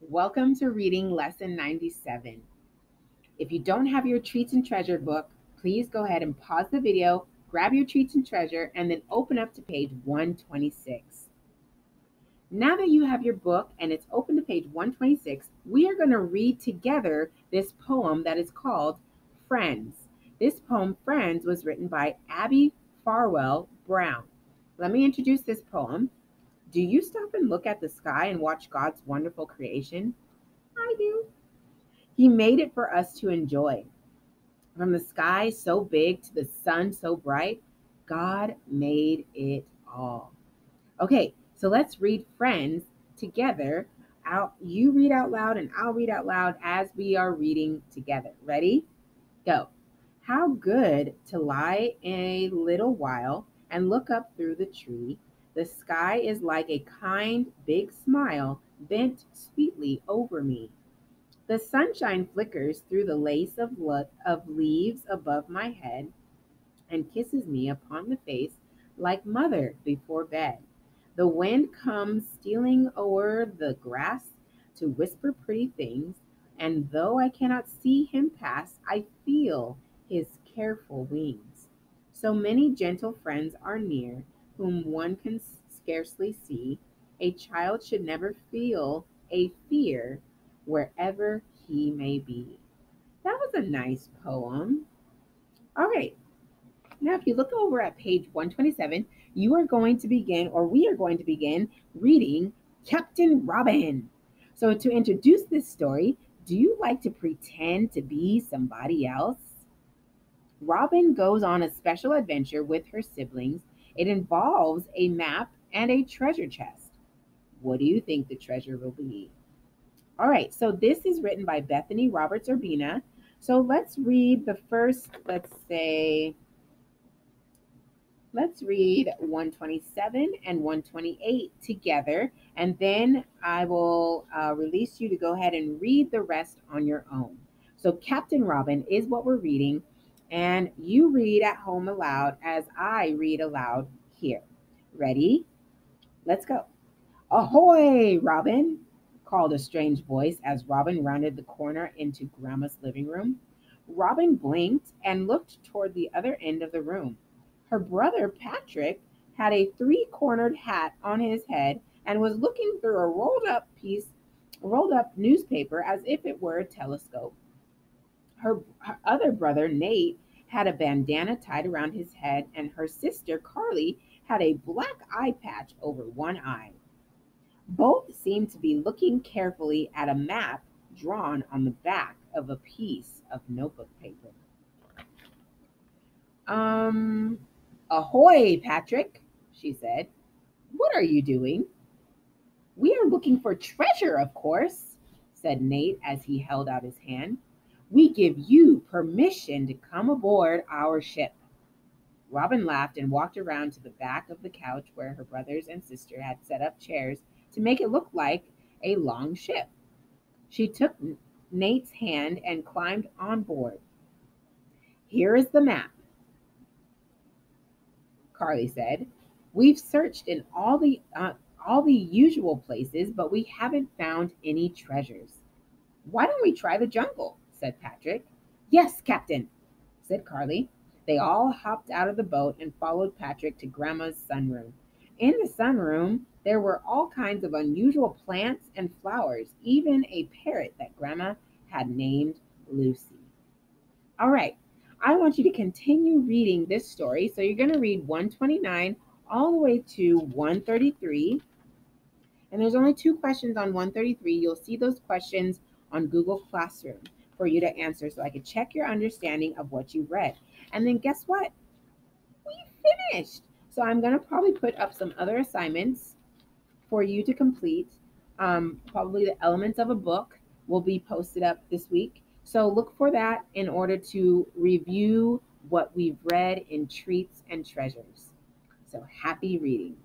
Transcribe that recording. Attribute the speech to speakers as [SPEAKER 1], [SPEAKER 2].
[SPEAKER 1] Welcome to reading lesson 97. If you don't have your treats and treasure book, please go ahead and pause the video, grab your treats and treasure, and then open up to page 126. Now that you have your book and it's open to page 126, we are going to read together this poem that is called Friends. This poem, Friends, was written by Abbie Farwell Brown. Let me introduce this poem. Do you stop and look at the sky and watch God's wonderful creation? I do. He made it for us to enjoy. From the sky so big to the sun so bright, God made it all. Okay, so let's read Friends together. Out, you read out loud and I'll read out loud as we are reading together. Ready? Go. How good to lie a little while and look up through the tree the sky is like a kind, big smile bent sweetly over me. The sunshine flickers through the lace of, lo- of leaves above my head and kisses me upon the face like mother before bed. The wind comes stealing o'er the grass to whisper pretty things, and though I cannot see him pass, I feel his careful wings. So many gentle friends are near whom one can scarcely see, a child should never feel a fear wherever he may be. That was a nice poem. All right. Now, if you look over at page 127, you are going to begin, or we are going to begin, reading Captain Robin. So, to introduce this story, do you like to pretend to be somebody else? Robin goes on a special adventure with her siblings it involves a map and a treasure chest. What do you think the treasure will be? All right, so this is written by Bethany Roberts Urbina. So let's read the first, let's say, let's read 127 and 128 together, and then I will uh, release you to go ahead and read the rest on your own. So, Captain Robin is what we're reading and you read at home aloud as I read aloud here. Ready? Let's go. Ahoy, Robin, called a strange voice as Robin rounded the corner into Grandma's living room. Robin blinked and looked toward the other end of the room. Her brother, Patrick, had a three cornered hat on his head and was looking through a rolled up piece, rolled up newspaper as if it were a telescope. Her, her other brother, Nate, had a bandana tied around his head, and her sister, Carly, had a black eye patch over one eye. Both seemed to be looking carefully at a map drawn on the back of a piece of notebook paper. Um, ahoy, Patrick, she said. What are you doing? We are looking for treasure, of course, said Nate as he held out his hand we give you permission to come aboard our ship. Robin laughed and walked around to the back of the couch where her brothers and sister had set up chairs to make it look like a long ship. She took Nate's hand and climbed on board. Here is the map, Carly said. We've searched in all the uh, all the usual places, but we haven't found any treasures. Why don't we try the jungle? Said Patrick. Yes, Captain, said Carly. They all hopped out of the boat and followed Patrick to Grandma's sunroom. In the sunroom, there were all kinds of unusual plants and flowers, even a parrot that Grandma had named Lucy. All right, I want you to continue reading this story. So you're going to read 129 all the way to 133. And there's only two questions on 133. You'll see those questions on Google Classroom for you to answer so I could check your understanding of what you read. And then guess what? We finished. So I'm going to probably put up some other assignments for you to complete. Um, probably the elements of a book will be posted up this week. So look for that in order to review what we've read in Treats and Treasures. So happy reading.